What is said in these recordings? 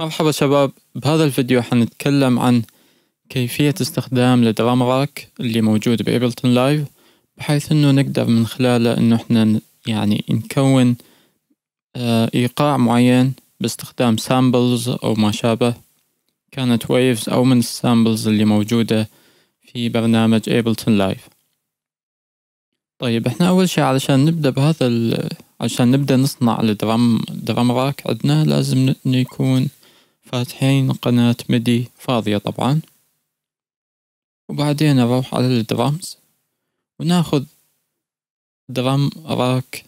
مرحبا شباب. بهذا الفيديو حنتكلم عن كيفية استخدام ال drum rack اللي موجود ب Ableton Live بحيث إنه نقدر من خلاله إنه إحنا يعني نكون آه، إيقاع معين باستخدام samples أو ما شابه. كانت waves أو من ال samples اللي موجودة في برنامج Ableton Live طيب إحنا أول شي علشان نبدأ بهذا عشان نبدأ نصنع ال drum drum rack عندنا لازم انه يكون فاتحين قناة MIDI فاضية طبعا. وبعدين نروح على الدرامز. وناخذ drum rack.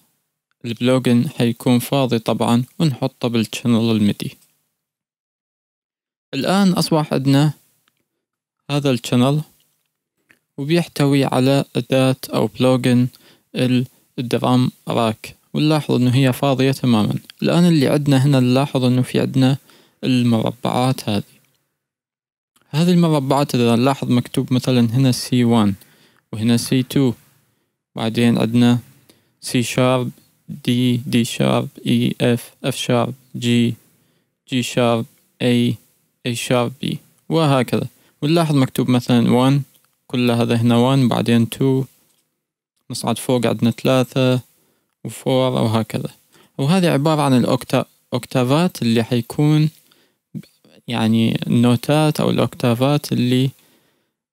ال plugin حيكون فاضي طبعا ونحطه بال channel ال MIDI. الآن أصبح عندنا هذا ال channel وبيحتوي على أداة أو plugin ال drum rack. ونلاحظ إنه هي فاضية تماما. الآن اللي عندنا هنا نلاحظ إنه في عندنا المربعات هذه. هذه المربعات إذا نلاحظ مكتوب مثلا هنا C 1 وهنا C 2 بعدين عندنا C sharp D D sharp E F F sharp G G sharp A A sharp B وهكذا. ونلاحظ مكتوب مثلا 1 كل هذا هنا 1 بعدين 2 نصعد فوق عندنا ثلاثة و four وهكذا. وهذه عبارة عن ال octaves اللي حيكون يعني النوتات أو ال octaves اللي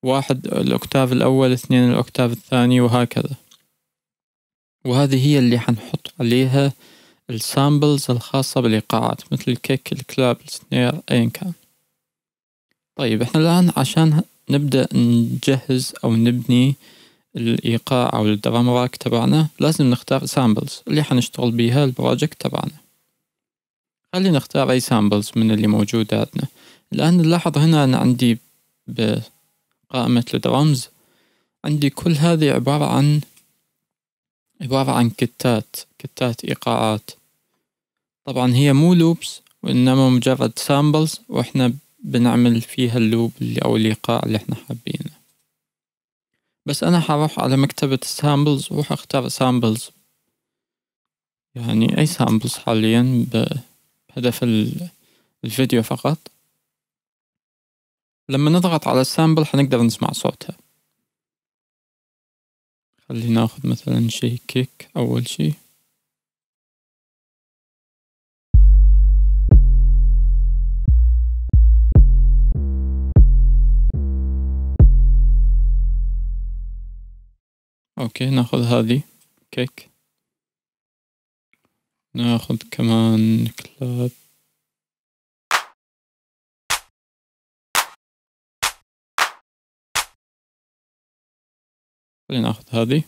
واحد ال octave الأول اثنين ال octave الثاني وهكذا. وهذه هي اللي حنحط عليها ال samples الخاصة بالإيقاعات مثل ال kick ال clap ال snare أيا كان. طيب إحنا الآن عشان نبدأ نجهز أو نبني الإيقاع أو ال drum rack تبعنا لازم نختار samples اللي حنشتغل بيها ال project تبعنا. خلينا نختار أي samples من اللي موجودة عندنا. الآن نلاحظ هنا أنا عندي بقائمة الدرامز عندي كل هذه عبارة عن عبارة عن kit ات kit ات إيقاعات. طبعا هي مو loops وإنما مجرد samples وإحنا بنعمل فيها ال loop اللي أو الإيقاع اللي إحنا حابينه. بس أنا حروح على مكتبة ال samples وحختار samples يعني أي samples حاليا بهدف الفيديو فقط. لما نضغط على ال sample حنقدر نسمع صوتها. خلينا ناخذ مثلا شي kick أول شي okay ناخذ هذي kick. ناخذ كمان clap. خلينا ناخذ هذي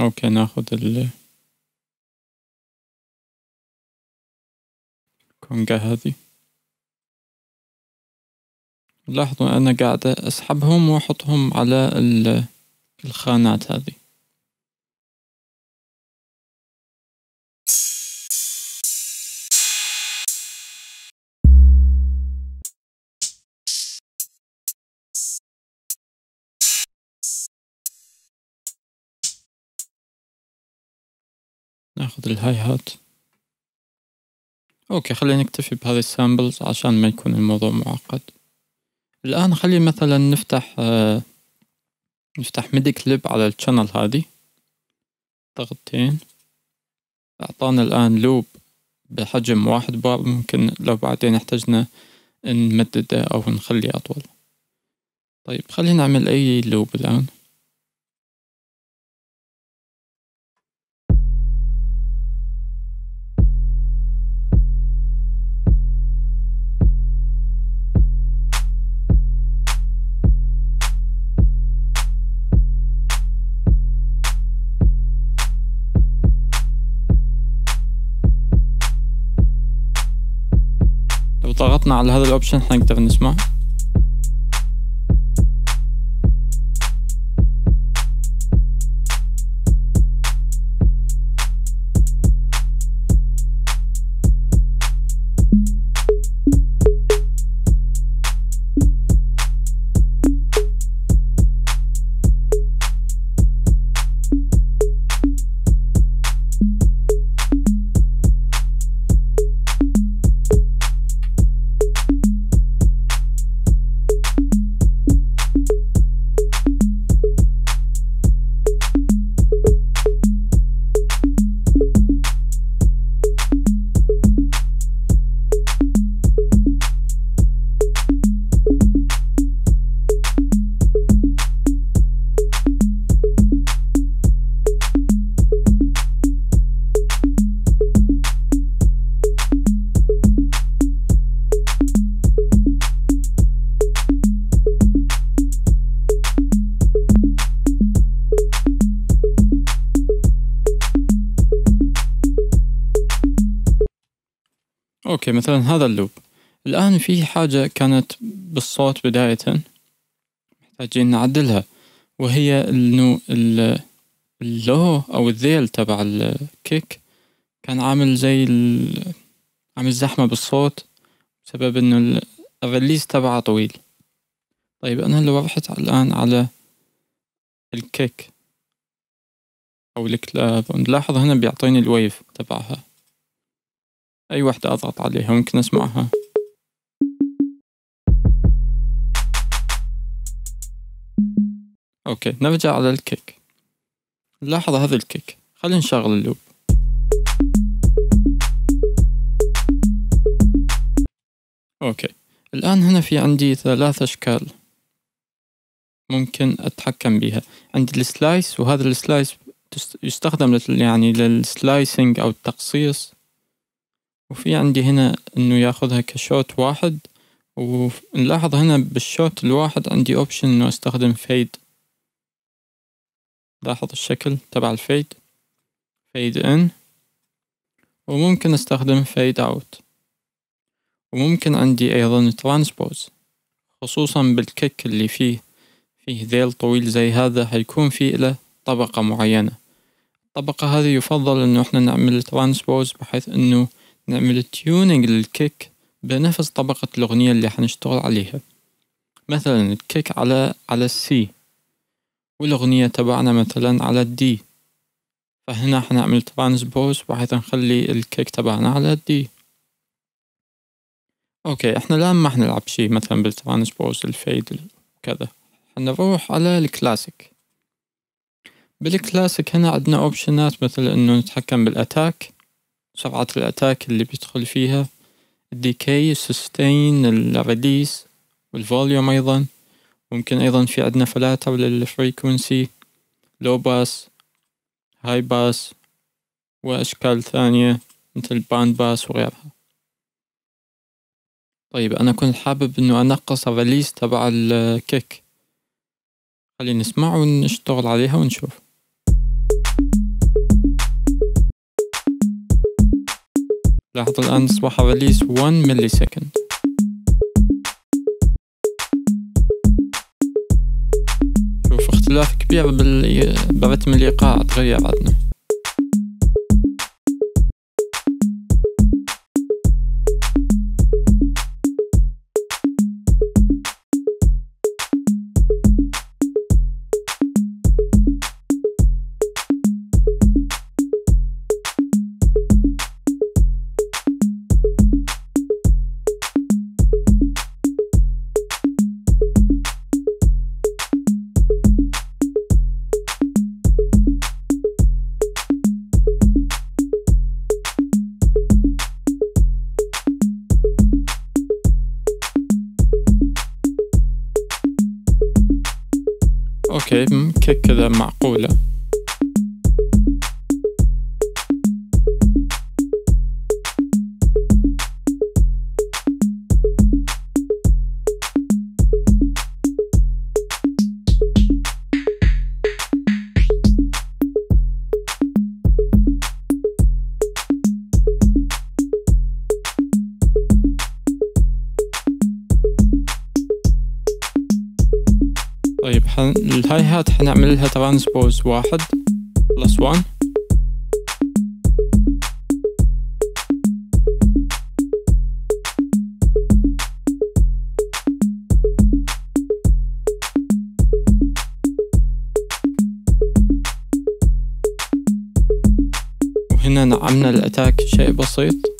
أوكي ناخذ ال كونجا هذي لاحظوا أنا قاعد أسحبهم وأحطهم على الخانات هذه. ناخذ ال hi-hat okay خلينا نكتفي بهذه ال samples عشان ما يكون الموضوع معقد. الآن خلي مثلا نفتح آه نفتح MIDI clip على ال channel هذه. ضغطتين أعطانا الآن loop بحجم واحد بار. ممكن لو بعدين احتجنا نمدده أو نخليه أطول. طيب خلينا نعمل أي loop الآن. ضغطنا على هذا الاوبشن حنقدر نسمع مثلا هذا ال loop. الآن في حاجة كانت بالصوت بداية. محتاجين نعدلها. وهي انه اللو أو الذيل تبع ال kick. كان عامل زي عامل زحمة بالصوت بسبب إنه ال release تبعه طويل. طيب أنا لو رحت الآن على ال kick أو ال clap. نلاحظ هنا بيعطيني ال wave تبعها. أي وحدة أضغط عليها ممكن أسمعها. okay نرجع على ال kick. نلاحظ هذا ال kick. خلينا نشغل ال loop. okay. الآن هنا في عندي ثلاث أشكال ممكن أتحكم بها عندي ال slice وهذا ال slice يستخدم يعني لل slicing أو التقصيص. وفي عندي هنا إنه ياخذها ك shot واحد ونلاحظ هنا بال shot الواحد عندي option إنه أستخدم fade لاحظ الشكل تبع ال fade fade in وممكن أستخدم fade out وممكن عندي أيضا transpose خصوصا بال kick اللي فيه فيه ذيل طويل زي هذا حيكون فيه له طبقة معينة. الطبقة هذه يفضل إنه إحنا نعمل transpose بحيث إنه نعمل tuning لل kick بنفس طبقة الأغنية اللي حنشتغل عليها. مثلا ال kick على على ال C والأغنية تبعنا مثلا على ال D فهنا حنعمل transpose بحيث نخلي ال kick تبعنا على ال D okay إحنا الآن ما حنلعب شي مثلا بال transpose ال fade وكذا حنروح على الكلاسيك. بالكلاسيك هنا عندنا option ات مثل إنه نتحكم بال attack. سرعة ال attack اللي بيدخل فيها. الديكي السستين الريليس والفوليوم أيضا. ممكن أيضا في عندنا فلاتر لل frequency low pass high pass وأشكال ثانية مثل band pass وغيرها. طيب أنا كنت حابب إنه أنقص ال release تبع ال kick خلينا نسمع ونشتغل عليها ونشوف. لاحظ الآن أصبح ال release 1 millisecond شوف اختلاف كبير برتم الإيقاع تغير عندنا كذا معقولة. طيب حن... ال hi-hat حنعمل لها transpose واحد plus one وهنا نعمنا ال attack شيء بسيط.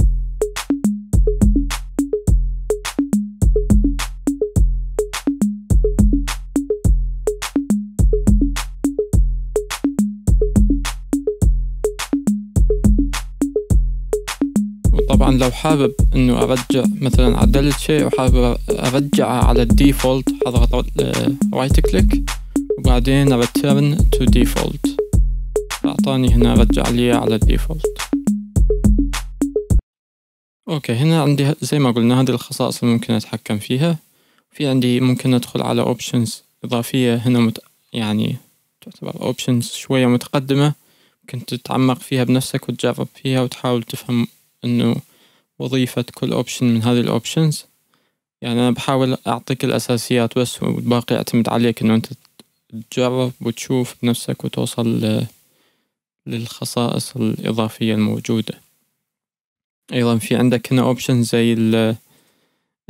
لو حابب إنه أرجع مثلا عدلت شيء وحابب ارجعه على ال default أضغط right click وبعدين return to default أعطاني هنا رجع لي على ال default. Okay هنا عندي زي ما قلنا هذه الخصائص اللي ممكن أتحكم فيها. في عندي ممكن أدخل على options إضافية هنا مت... يعني تعتبر options شوية متقدمة. ممكن تتعمق فيها بنفسك وتجرب فيها وتحاول تفهم إنه وظيفة كل option من هذه ال options يعني أنا بحاول أعطيك الأساسيات بس والباقي يعتمد عليك إنه أنت تجرب وتشوف بنفسك وتوصل للخصائص الإضافية الموجودة. أيضا في عندك هنا option زي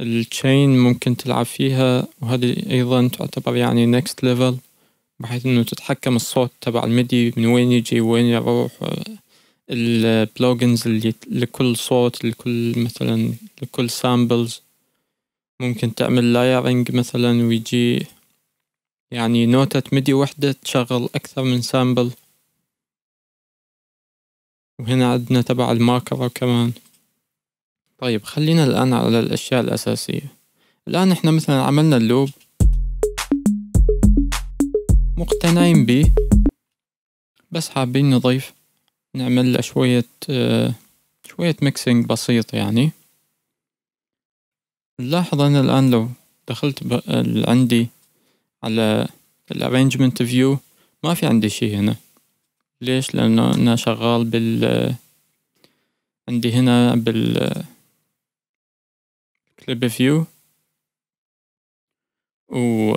ال chain ممكن تلعب فيها وهذه أيضا تعتبر يعني next level بحيث إنه تتحكم الصوت تبع ال MIDI من وين يجي وين يروح ال plugins اللي لكل صوت لكل مثلا لكل samples ممكن تعمل layering مثلا ويجي يعني نوتة MIDI وحدة تشغل أكثر من sample وهنا عندنا تبع ال macro كمان. طيب خلينا الآن على الأشياء الأساسية. الآن إحنا مثلا عملنا ال loop مقتنعين بيه بس حابين نضيف نعمل شوية شوية mixing بسيط يعني. نلاحظ أنا الآن لو دخلت عندي على ال arrangement view ما في عندي شي هنا. ليش؟ لأنه أنا شغال بال عندي هنا بال clip view و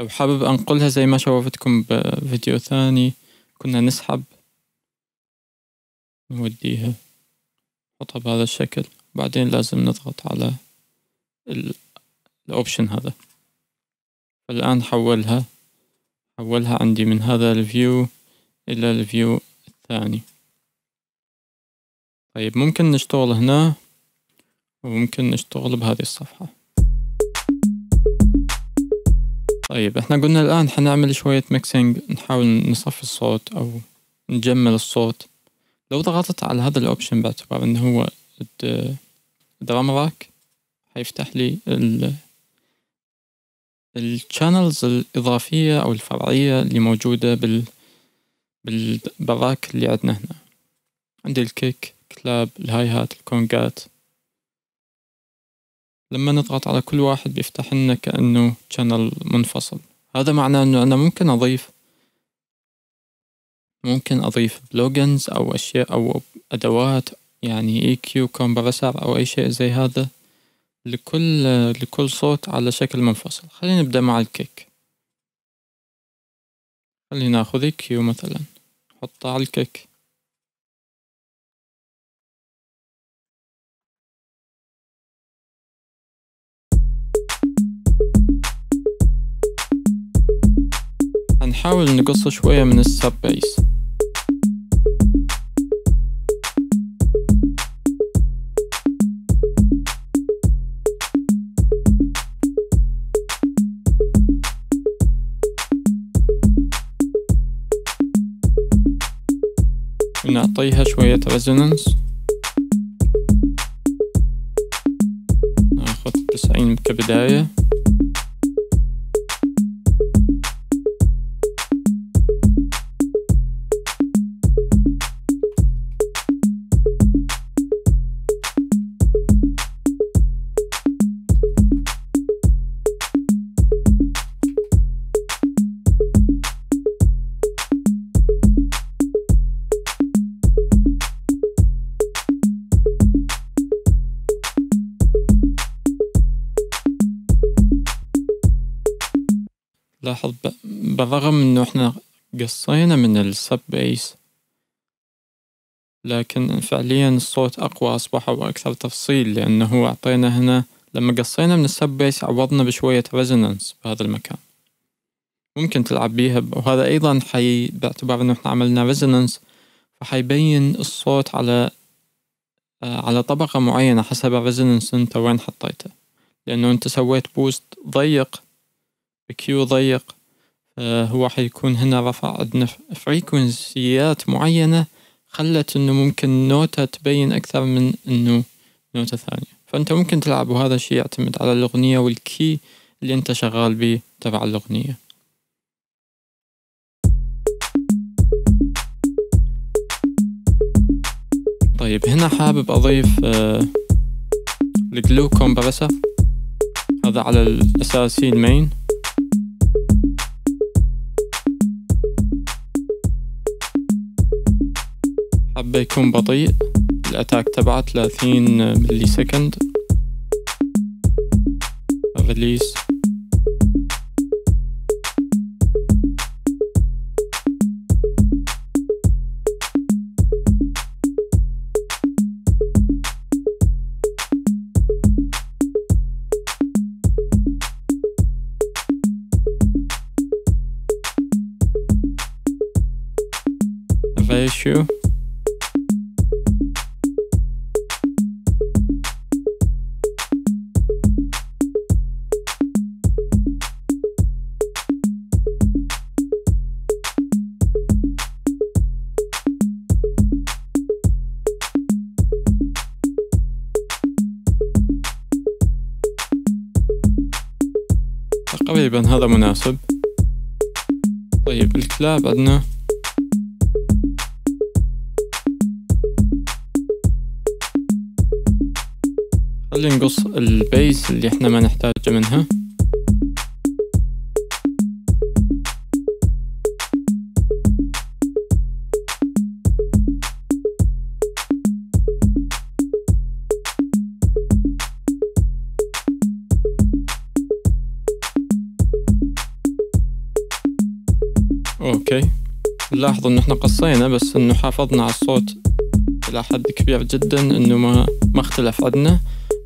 لو حابب أنقلها زي ما شوفتكم بفيديو ثاني كنا نسحب. نوديها. نحطها بهذا الشكل. بعدين لازم نضغط على ال option هذا. فالآن حولها. حولها عندي من هذا ال view إلى ال view الثاني. طيب ممكن نشتغل هنا وممكن نشتغل بهذه الصفحة. طيب إحنا قلنا الآن حنعمل شوية mixing نحاول نصفي الصوت أو نجمل الصوت. لو ضغطت على هذا ال option باعتبار إنه هو ال drum rack حيفتح لي ال ال channels الإضافية أو الفرعية اللي موجودة بال بال rack اللي عندنا هنا. عندي ال kick clap ال hi-hat الكونجات. لما نضغط على كل واحد بيفتح لنا كأنه channel منفصل. هذا معناه إنه أنا ممكن أضيف ممكن أضيف plugins أو أشياء أو أدوات يعني EQ compressor أو أي شيء زي هذا لكل لكل صوت على شكل منفصل. خلينا نبدأ مع الكيك خلينا ناخذ EQ مثلا نحطه على الكيك هنحاول نقص شوية من السب بيس نعطيها شوية ريزونانس ناخذ تسعين كبداية. بالرغم إنه إحنا قصينا من ال sub bass لكن فعليا الصوت أقوى أصبح وأكثر تفصيل لأنه أعطينا هنا لما قصينا من ال sub bass عوضنا بشوية resonance بهذا المكان. ممكن تلعب بيها وهذا أيضا حي باعتبار إنه إحنا عملنا resonance فحيبين الصوت على على طبقة معينة حسب ال resonance أنت وين حطيته. لأنه أنت سويت boost ضيق ب Q ضيق هو حيكون هنا رفع عندنا فريكونسيات معينة خلت إنه ممكن نوتة تبين أكثر من إنه نوتة ثانية. فأنت ممكن تلعب وهذا الشي يعتمد على الأغنية وال key اللي أنت شغال به تبع الأغنية. طيب هنا حابب أضيف ال glue compressor هذا على الاساسي ال main حابة يكون بطيء. ال attack تبعه 30 millisecond release. Ratio. تقريبا هذا مناسب. طيب الكلاب عندنا. خلينا نقص البيس اللي إحنا ما نحتاجه منها. أوكي. لاحظوا إن إحنا قصينا بس إنه حافظنا على الصوت إلى حد كبير جدا إنه ما ما اختلف عندنا.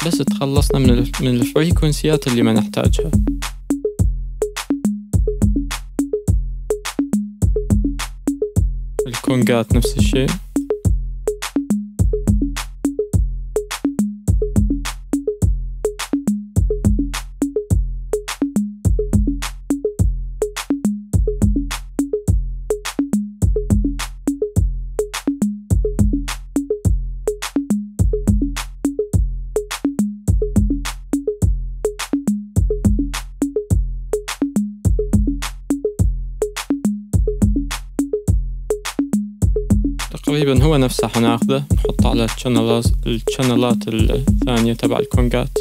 بس تخلصنا من من الفريكونسيات اللي ما نحتاجها. الكونجات نفس الشيء. تقريبا هو نفسه حناخذه نحطه على الشانلات الشانلات الثانية تبع الكونجات.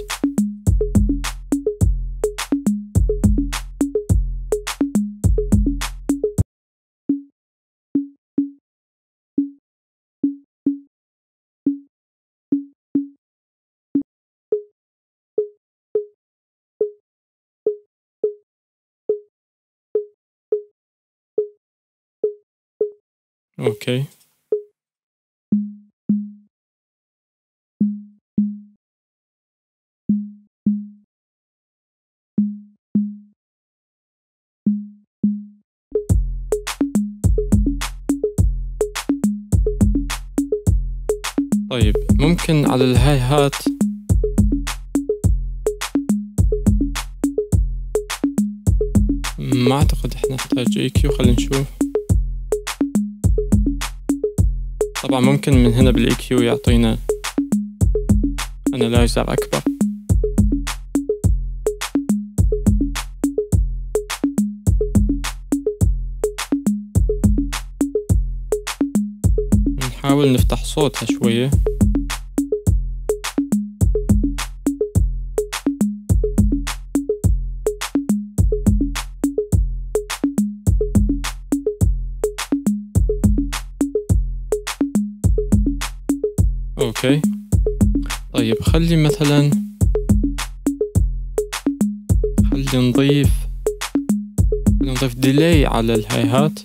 أوكي ممكن على الهاي هات ما أعتقد إحنا نحتاج EQ خلينا نشوف. طبعا ممكن من هنا بال EQ يعطينا analyzer أكبر. نحاول نفتح صوتها شوية. Okay. طيب خلي مثلا خلي نضيف نضيف delay على ال hi-hat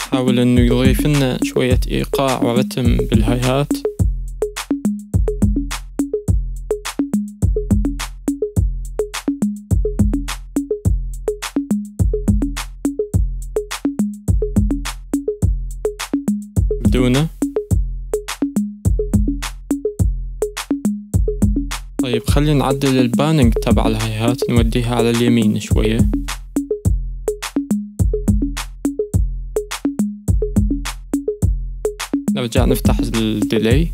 حاول إنه يضيف لنا شوية إيقاع ورتم بال hi-hat خلينا نعدل ال panning تبع ال hi-hat نوديها على اليمين شوية. نرجع نفتح ال delay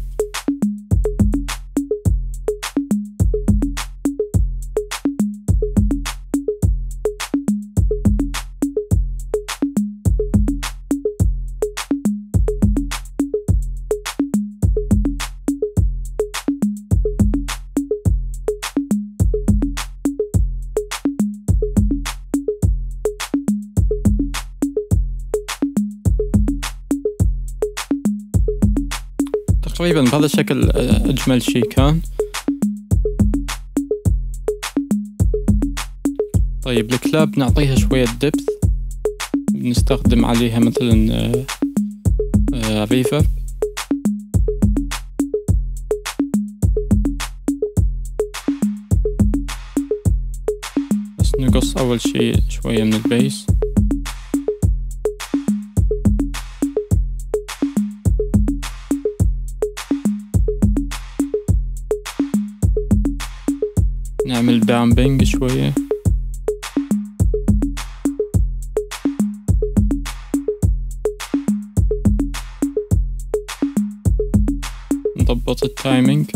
تقريبا بهذا الشكل آه، أجمل شي كان. طيب الكلاب نعطيها شوية دبث بنستخدم عليها مثلا ريفر بس نقص أول شي شوية من البيس. نعمل dampening شوية. نضبط ال timing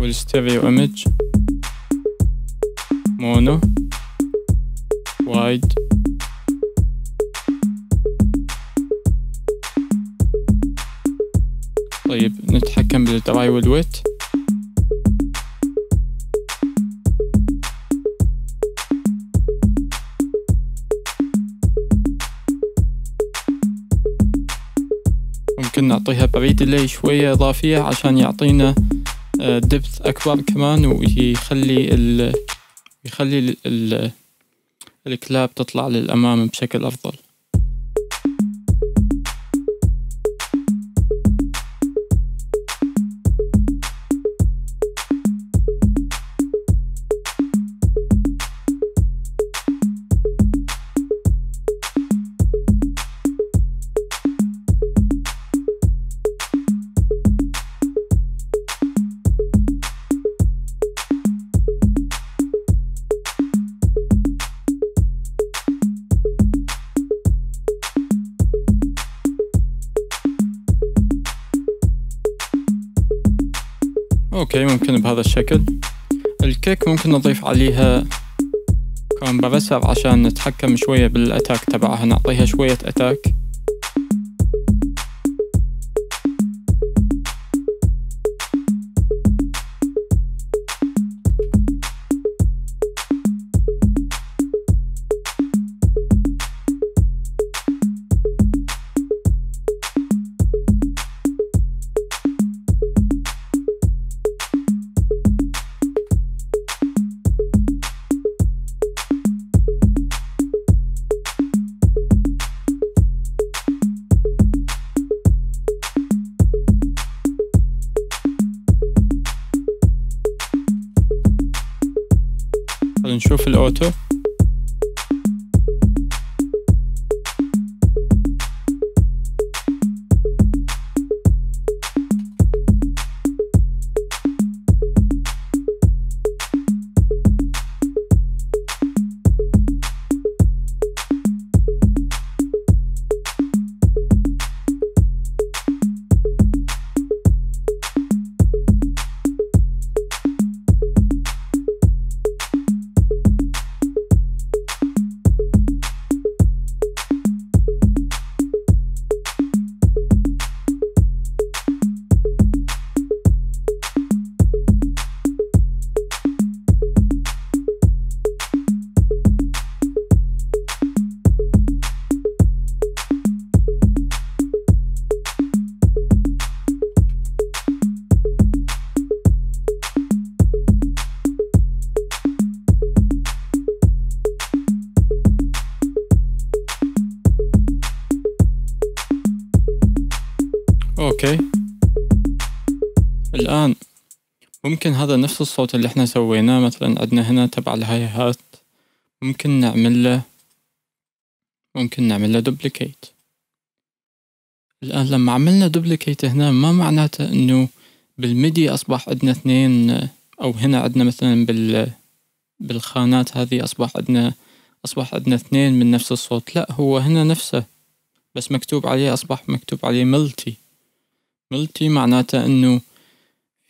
وال stereo image نتحكم بالدراي والويت. ممكن نعطيها بريد لي شوية إضافية عشان يعطينا دبث آه، أكبر كمان ويخلي ال يخلي ال الكلاب تطلع للأمام بشكل أفضل. ممكن بهذا الشكل. ال kick ممكن نضيف عليها compressor عشان نتحكم شوية بال attack تبعها نعطيها شوية attack. نشوف الأوتو. ممكن هذا نفس الصوت اللي إحنا سويناه مثلا عندنا هنا تبع ال hi-hat ممكن نعمل له ممكن نعمل له duplicate الآن لما عملنا duplicate هنا ما معناته إنه بال MIDI أصبح عندنا اثنين أو هنا عندنا مثلا بال بالخانات هذه أصبح عندنا أصبح عندنا اثنين من نفس الصوت. لا هو هنا نفسه بس مكتوب عليه أصبح مكتوب عليه multi multi معناته إنه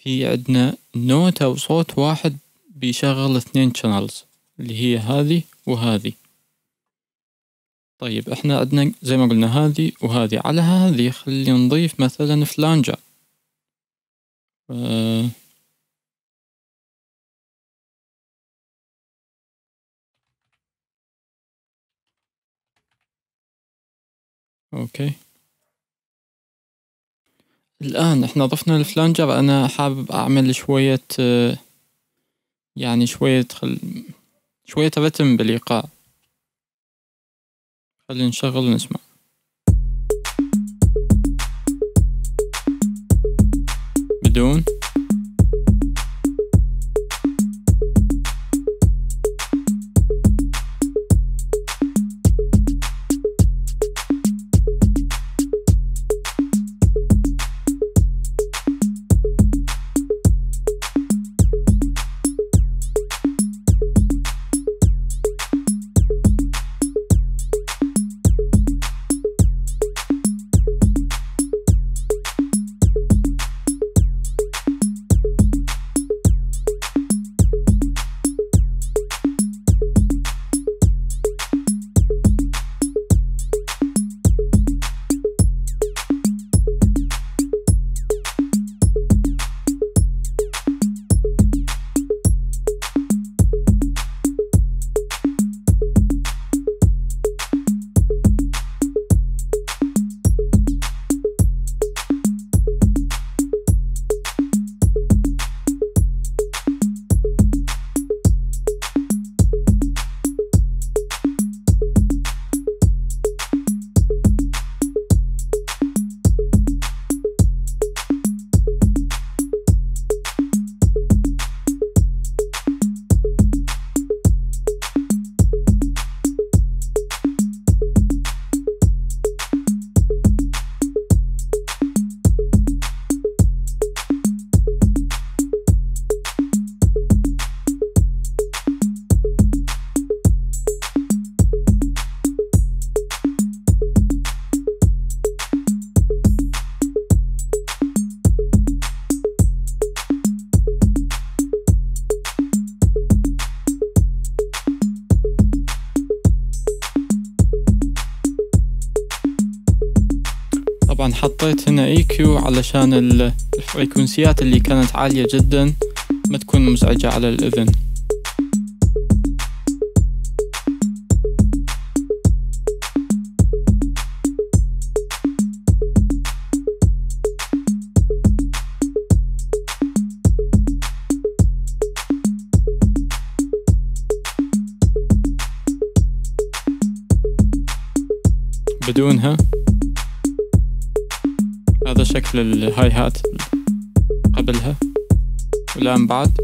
في عندنا note أو صوت واحد بيشغل اثنين channels اللي هي هذه وهذه. طيب إحنا عندنا زي ما قلنا هذه وهذه. على هذه خلي نضيف مثلا flanger. آه. أوكي. الآن إحنا ضفنا الفلانجر أنا حابب أعمل شوية يعني شوية خل... شوية رتم بالإيقاع خلينا نشغل ونسمع. بدون؟ حطيت هنا اي كيو علشان الفريكونسيات اللي كانت عالية جدا ما تكون مزعجة على الأذن. بدونها شكل الهاي هات قبلها والآن بعد.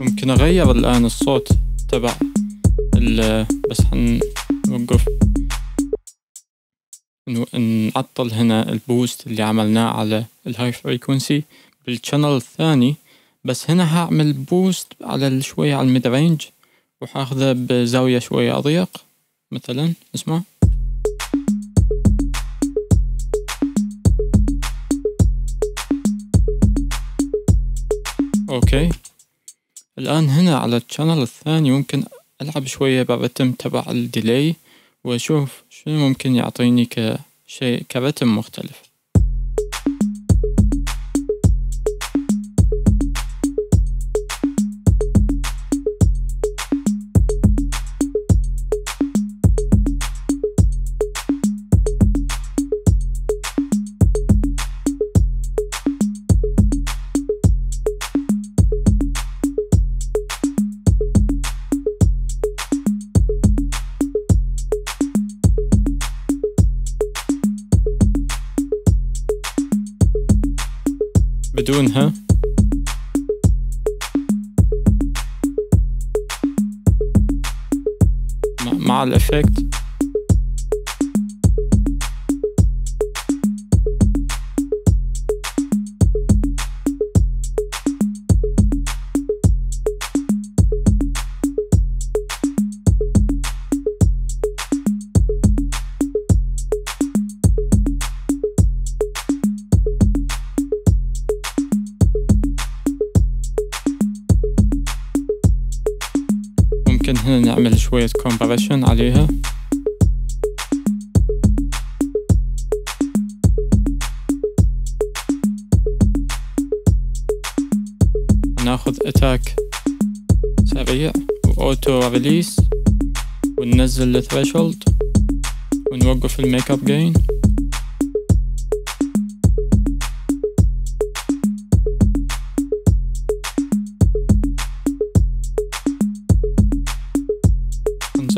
ممكن أغير الآن الصوت تبع بس حنوقف. نعطل هنا ال boost اللي عملناه على ال high frequency بال channel الثاني. بس هنا هعمل boost على شوية على ال mid range وحاخذه بزاوية شوية أضيق مثلا اسمع. okay. الآن هنا على ال channel الثاني ممكن ألعب شوية بال rhythm تبع ال delay وأشوف شنو ممكن يعطيني كشيء ك rhythm مختلف. بدونها مع الإفكت؟ شوية compression عليها ناخذ attack سريع و auto release وننزل ال threshold ونوقف ال makeup gain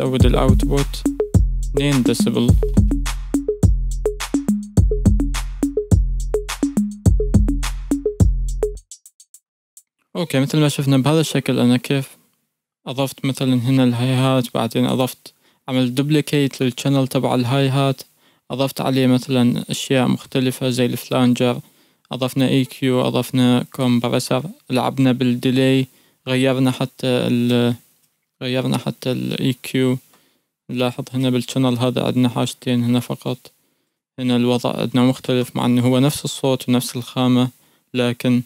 نزود ال output 2 ديسبل okay مثل ما شفنا بهذا الشكل أنا كيف أضفت مثلا هنا ال hi-hat بعدين أضفت عملت duplicate لل channel تبع ال hi-hat أضفت عليه مثلا أشياء مختلفة زي ال flanger أضفنا EQ أضفنا compressor لعبنا بال delay غيرنا حتى غيرنا حتى ال EQ نلاحظ هنا بال channel هذا عندنا حاجتين هنا فقط. هنا الوضع عندنا مختلف مع إنه هو نفس الصوت ونفس الخامة لكن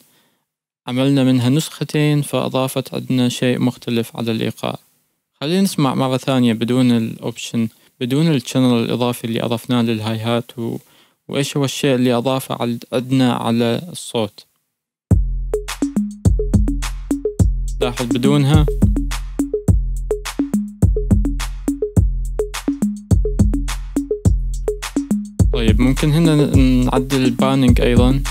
عملنا منها نسختين فأضافت عندنا شيء مختلف على الإيقاع. خلينا نسمع مرة ثانية بدون ال option بدون ال channel الإضافي اللي أضفناه لل hi-hat و... وإيش هو الشيء اللي أضافه عندنا على الصوت؟ لاحظ بدونها. طيب ممكن هنا نعدل البانينج أيضا.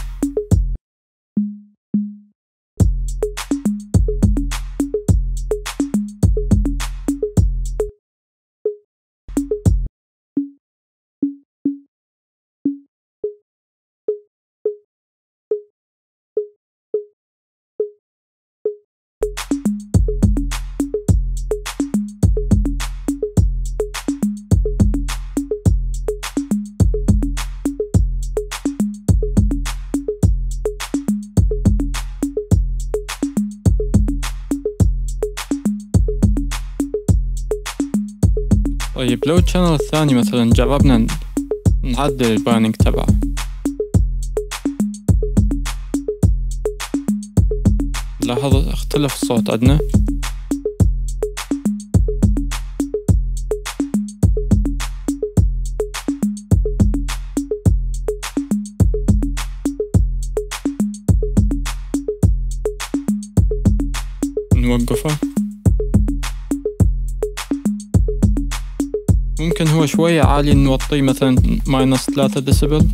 ال channel الثاني مثلا جربنا نعدل ال panning تبعه لاحظ اختلف الصوت عندنا نوقفه هو شوية عالي نوطيه مثلا minus ثلاثة ديسبل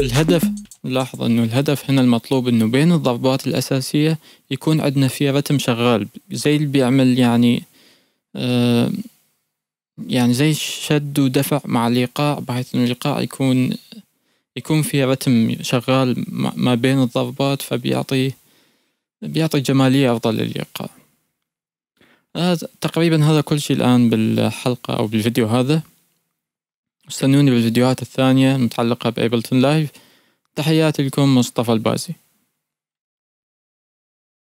الهدف نلاحظ إنه الهدف هنا المطلوب إنه بين الضربات الأساسية يكون عندنا في rhythm شغال زي اللي بيعمل يعني آه يعني زي شد ودفع مع الايقاع بحيث إنه الايقاع يكون يكون في رتم شغال ما بين الضربات فبيعطي بيعطي جمالية أفضل للايقاع هذا تقريبا هذا كل شيء الآن بالحلقة أو بالفيديو هذا. استنوني بالفيديوهات الثانية المتعلقة بأيبلتون لايف تحياتي لكم مصطفى البازي